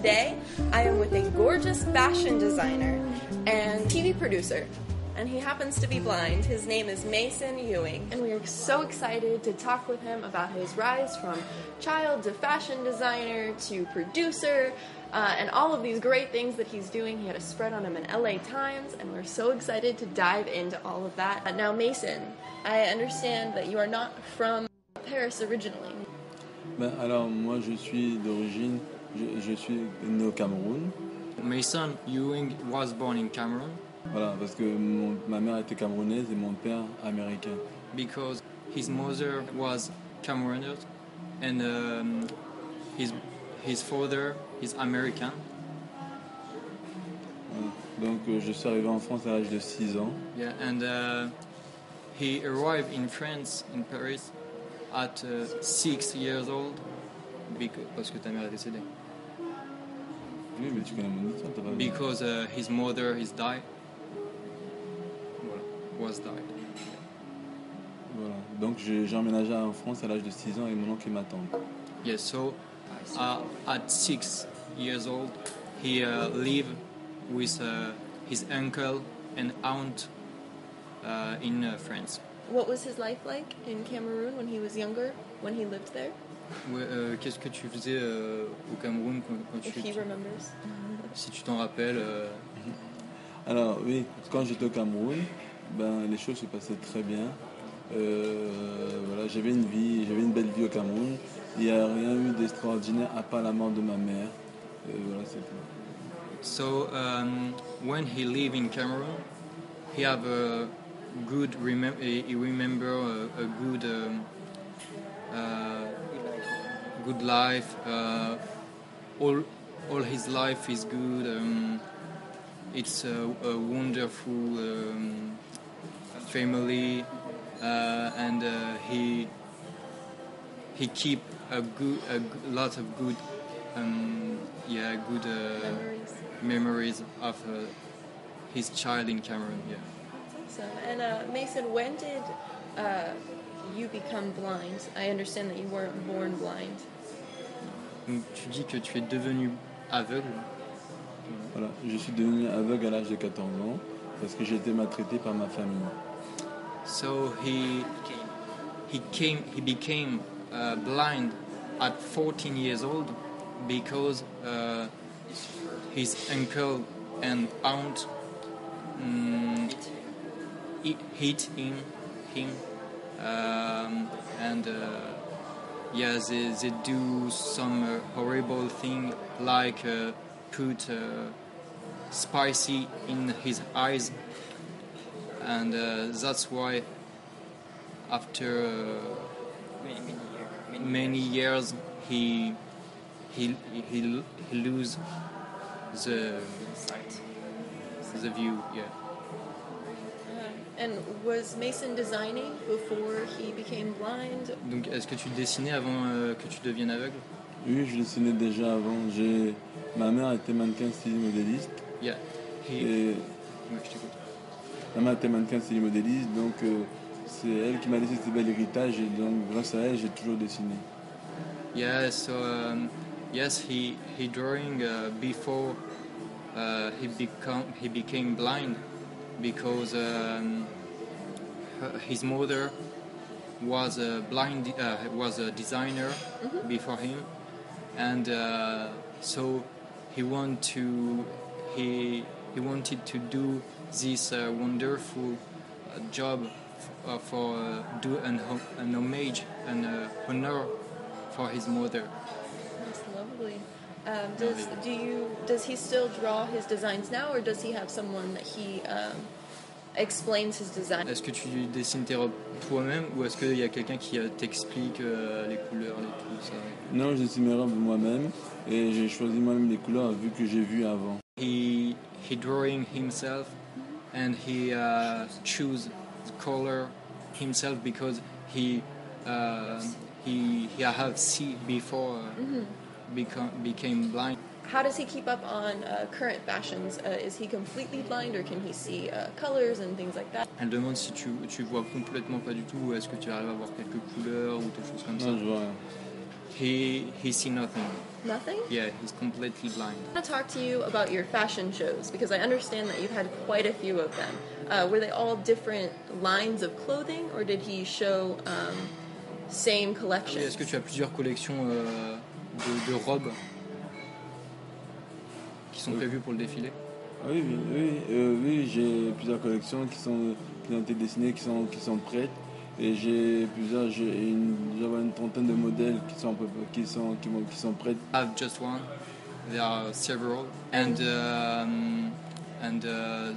today, I am with a gorgeous fashion designer and TV producer. And he happens to be blind. His name is Mason Ewing. And we are so excited to talk with him about his rise from child to fashion designer to producer uh, and all of these great things that he's doing. He had a spread on him in LA Times, and we're so excited to dive into all of that. Uh, now, Mason, I understand that you are not from Paris originally. Ben, alors moi je suis d'origine, je, je suis né au Cameroun. Mason Ewing was born in Cameroon Voilà, parce que mon- ma mère était camerounaise et mon père américain. because his mother was Cameroonian and um, his his father is American. Donc euh, je suis arrivé en France à l'âge de 6 ans. Yeah, and uh, he arrived in France in Paris at uh, six years old because, parce que ta mère est décédée. Because uh, his mother is died. Voilà, was died. Voilà. Donc j'ai j'ai emménagé en France à l'âge de 6 ans et mon oncle et ma tante. Yes, so uh, at six years old, he uh, lived with uh, his uncle and aunt uh, in uh, France. What was his life like in Cameroon when he was younger, when he lived there, Ouais, euh, Qu'est-ce que tu faisais euh, au Cameroun quand, quand if tu, remembers? si tu t'en rappelles euh, Alors oui, quand j'étais au Cameroun, ben, les choses se passaient très bien. Euh, voilà, j'avais une vie, j'avais une belle vie au Cameroun. Il n'y a rien eu d'extraordinaire à part la mort de ma mère. Euh, voilà, c'est tout. So um, when he lived in Cameroon, he have a good remem- he he remember a, a good um, uh, good life. Uh, all all his life is good. Um, it's a, a wonderful um, family, uh, and uh, he he keep a good a lot of good um, yeah good uh, Memories. memories of uh, his child in Cameroon. Yeah. Awesome. And uh, Mason, when did uh, you become blind? I understand that you weren't born blind. Donc tu dis que tu es devenu aveugle. Voilà, je suis devenu aveugle à l'âge de 14 ans parce que j'ai été maltraité par ma famille. So he he came he became uh, blind at 14 years old because uh, his uncle and aunt hit, hit him him um, and uh, yeah they, they do some uh, horrible thing like uh, put uh, spicy in his eyes. And uh, that's why after uh, many years he he he, he lose the sight. the view yeah was Mason designing before he became blind? donc est-ce que tu dessinais avant euh, que tu deviennes aveugle? Oui, je dessinais déjà avant. J'ai... Ma mère était mannequin style modéliste. yeah he Et ouais, je t'écoute ma mère était mannequin style modéliste, donc euh, c'est elle qui m'a laissé ce bel héritage et donc grâce à elle, j'ai toujours dessiné. Yeah, so um, yes, he he drawing uh, before uh, he become he became blind because um, her, his mother was a blind uh, was a designer before him, and uh, so he want to he he wanted to do this uh, wonderful uh, job f- uh, for uh, do an, ho- an homage and uh, honor for his mother. That's lovely. Um, does do you does he still draw his designs now, or does he have someone that he um, explains his design? Est-ce que tu dessines tes robes toi-même ou est-ce qu'il y a quelqu'un qui euh, t'explique euh, les couleurs, les tout ça Non, je dessine mes robes moi-même et j'ai choisi moi-même les couleurs vu que j'ai vu avant. He he drawing himself and he uh, choose the color himself because he uh, he he have see before uh, become became blind. How does he keep up on uh, current fashions? Uh, is he completely blind, or can he see uh, colors and things like that? Elle demande si tu, tu vois complètement pas du tout ou est-ce que tu arrives à voir quelques couleurs ou des choses comme ça. Non, je vois rien. He he see nothing. Nothing? Yeah, he's completely blind. I want to talk to you about your fashion shows because I understand that you've had quite a few of them. Uh, were they all different lines of clothing or did he show um, same Oui, collections? Est-ce que tu as plusieurs collections euh, de, de robes qui sont Oui. prévues pour le défilé Ah Oui, oui, oui, euh, oui, j'ai plusieurs collections qui, sont, qui ont été dessinées, qui sont, qui sont prêtes. Et j'ai plusieurs, j'ai une, j'avais une trentaine de modèles qui sont, qui sont, qui, qui sont prêtes. I have just one. There are several, and um, and uh,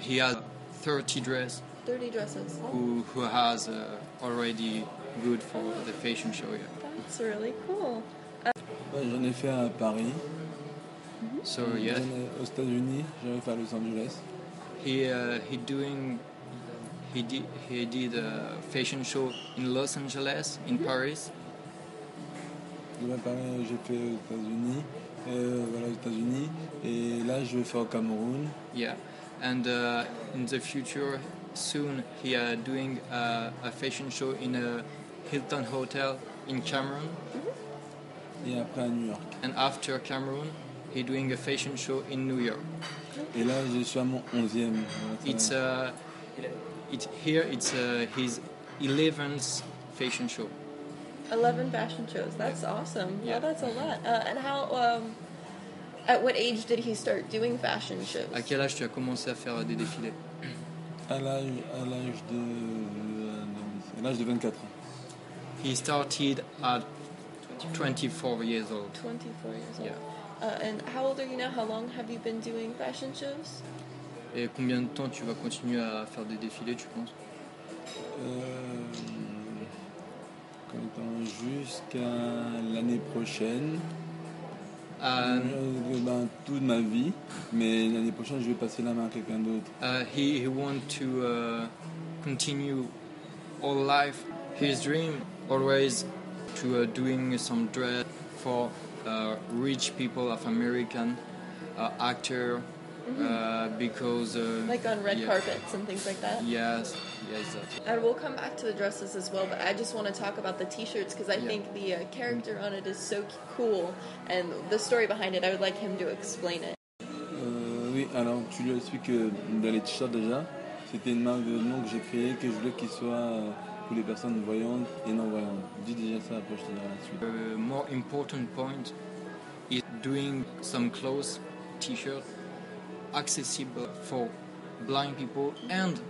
he has 30 dress 30 dresses. who who has uh, already good for the fashion show. Yeah. That's really cool. J'en ai fait à Paris, So yeah, j'en ai aux États-Unis, j'en ai fait à Los Angeles. he uh, he doing he did he did a fashion show in Los Angeles, in Paris. Ouais, pareil, j'ai fait aux États-Unis, euh, voilà, aux États-Unis. Et là, je vais faire au Cameroun. Yeah, and uh, in the future, soon he uh, doing uh, a fashion show in a Hilton hotel in Cameroon, et après à New York. and after Cameroon, he doing a fashion show in New York. Et là, je suis à mon 11e. It's va. uh, it here it's uh, his 11th fashion show. 11 fashion shows. That's awesome. Yeah. Well, that's a lot. Uh, and how, um, at what age did he start doing fashion shows? À quel âge tu as commencé à faire des défilés à l'âge à l'âge de, à l'âge de 24 ans. He started at 24 years old. 24 years old. Yeah. Uh, and how old are you now? How long have you been doing fashion shows? Et combien de temps tu vas continuer à faire des défilés, tu penses? Euh, jusqu'à l'année prochaine. Um, Euh, ben, toute ma vie, mais l'année prochaine je vais passer la main à quelqu'un d'autre. Uh, he, he want to uh, continue all life. His dream always to uh, doing some dress for rich people of American uh, actor uh, because uh, Like on red yeah. carpets and things like that? Yes, yes. That. And we'll come back to the dresses as well, but I just want to talk about the t-shirts because I Yeah. think the uh, character on it is so cool and the story behind it, I would like him to explain it. Euh, oui, alors tu lui expliques que dans les t-shirts déjà, c'était une marque de nom que j'ai créée, que je voulais qu'il soit euh, pour les personnes voyantes et non voyantes. Dis déjà ça, après je te dirai la suite. The more important point is doing some clothes, t-shirt, accessible for blind people and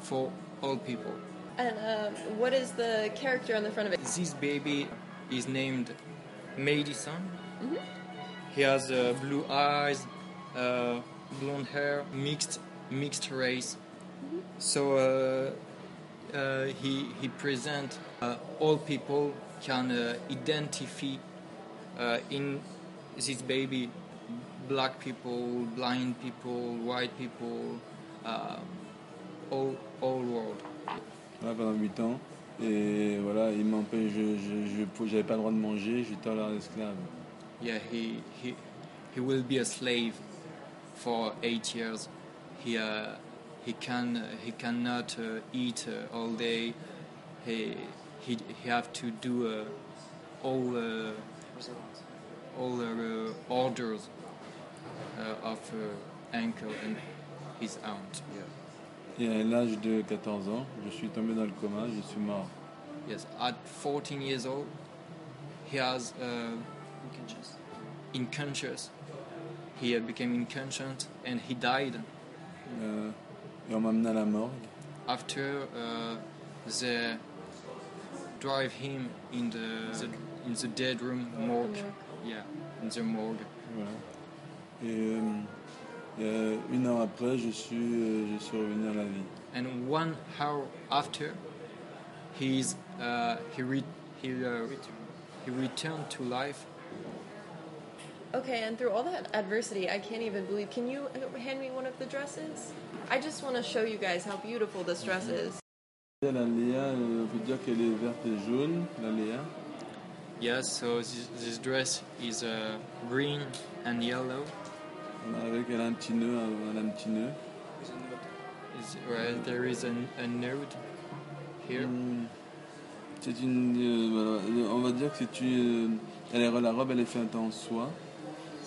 for all people. And um, what is the character on the front of it? This baby is named Madison. He has uh, blue eyes, uh, blonde hair, mixed mixed race. So uh, uh, he he present uh, all people can uh, identify uh, in this baby black people, blind people, white people, uh, all all world. Voilà, pendant 8 ans. Et voilà, il m'empêche, je, j'avais pas le droit de manger, j'étais alors esclave. Yeah, he, he, he will be a slave for eight years. He, uh, he, can, he cannot uh, eat uh, all day. He, he, he have to do uh, all, uh, all uh, orders uh, of uh, uncle and his aunt. Et à l'âge de 14 ans, je suis tombé dans le coma, je suis mort. Yes, at 14 years old, he has uh, unconscious. He uh, became unconscious and he died. Euh, et on m'a amené à la morgue. After uh, they drive him in the, the in the dead room morgue. morgue. Yeah, in the morgue. Voilà. Et euh, euh, une heure après, je suis, euh, je suis revenu à la vie. And one hour after, he's uh, he re- he uh, he returned to life. Okay, and through all that adversity, I can't even believe. Can you uh, hand me one of the dresses? I just want to show you guys how beautiful this dress is. La Léa, euh, on peut dire qu'elle est verte et jaune, la Léa. Yes, so this, this dress is uh, green and yellow. Avec, elle a un petit nœud, elle a un petit nœud. Is, right, there is an, a note here. Hum, C'est une, euh, voilà, on va dire que tu, euh, elle est- la robe, elle est faite en soie.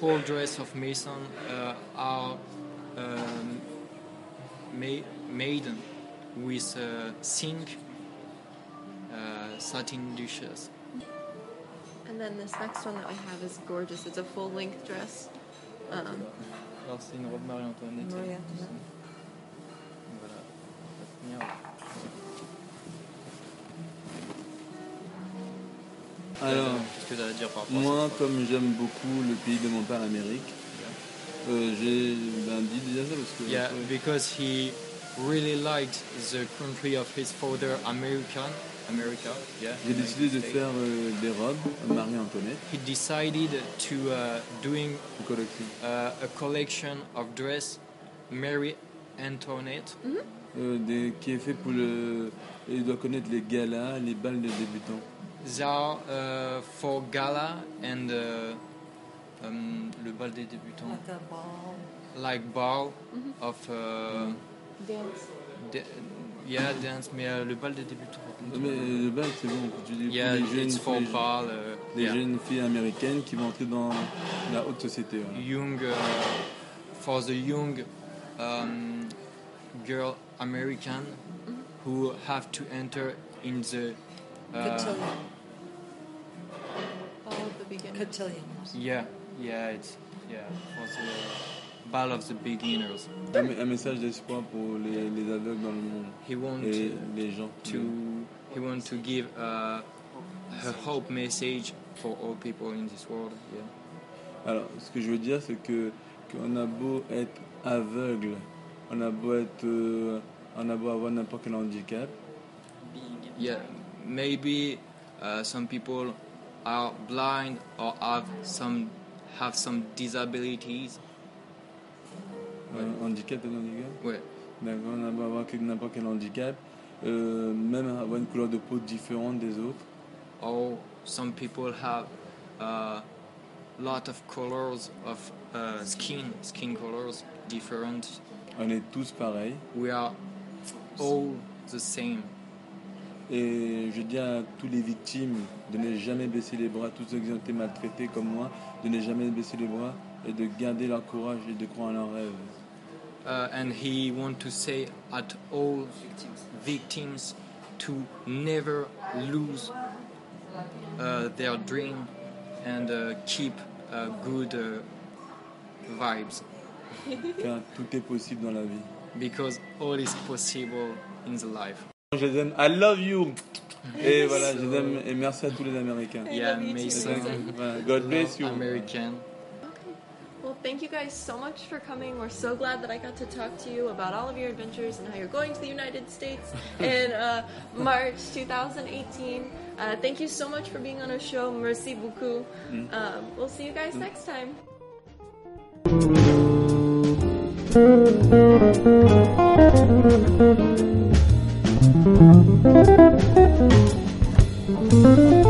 Whole dress of Mason uh, are ma- made with uh, zinc uh, satin dishes. And then this next one that we have is gorgeous. It's a full length dress. Um, Alors c'est une robe Marie-Antoinette. Marie-Antoinette. Voilà. Ça va tenir. Alors, ce que tu as à dire par rapport à moi, ça comme j'aime beaucoup le pays de mon père, l'Amérique, j'ai ben, dit déjà ça parce que. Yeah, ouais. because he really liked the country of his father, American, America. Yeah. J'ai décidé de faire euh, des robes Marie-Antoinette, States. He decided to uh, doing une collection. uh, a collection of dress Mary Antoinette. Euh, des- qui est fait pour le. Il doit connaître les galas, les balles de débutants. They are uh, for gala and uh, um, le bal des débutants, Like a ball. like ball of uh, dance. da- yeah dance, mais euh, le bal des débutants. Mais euh, le bal, c'est bon. Tu dis Yeah, les jeunes, for les, ball. uh, les yeah. jeunes filles américaines qui vont entrer dans la haute société. voilà. young uh, for the young um, girl American who have to enter in the uh, Cotillion. All of the beginning. Cotillions. yeah yeah it's yeah for the ball of the beginners. Un, un message d'espoir pour les, les aveugles dans le monde He want et to, les gens. to he want to give uh, a hope message for all people in this world. Yeah. Alors, ce que je veux dire, c'est que qu'on a beau être aveugle, on a beau être, euh, on a beau avoir n'importe quel handicap, Yeah, maybe uh, some people are blind or have some have some disabilities. un handicap, un handicap. Ouais. D'accord, on a beau avoir quel- n'importe quel handicap, euh, même avoir une couleur de peau différente des autres. Or some people have a lot of colors of uh, skin, skin colors different. On est tous pareils. We are all the same. Et je dis à tous les victimes de ne jamais baisser les bras, tous ceux qui ont été maltraités comme moi, de ne jamais baisser les bras et de garder leur courage et de croire en leurs rêves. Uh, and he want to say at all victims to never lose uh, their dream and uh, keep uh, good uh, vibes Car tout est possible dans la vie. because all is possible in the life. Je les aime. I love you. Et voilà, je les aime. Et merci à tous les Américains. Yeah, love Mason. Mason. God bless you. American. Well, thank you guys so much for coming. We're so glad that I got to talk to you about all of your adventures and how you're going to the United States in uh, March 2018. Uh, thank you so much for being on our show. Merci beaucoup. Um, we'll see you guys next time. Thank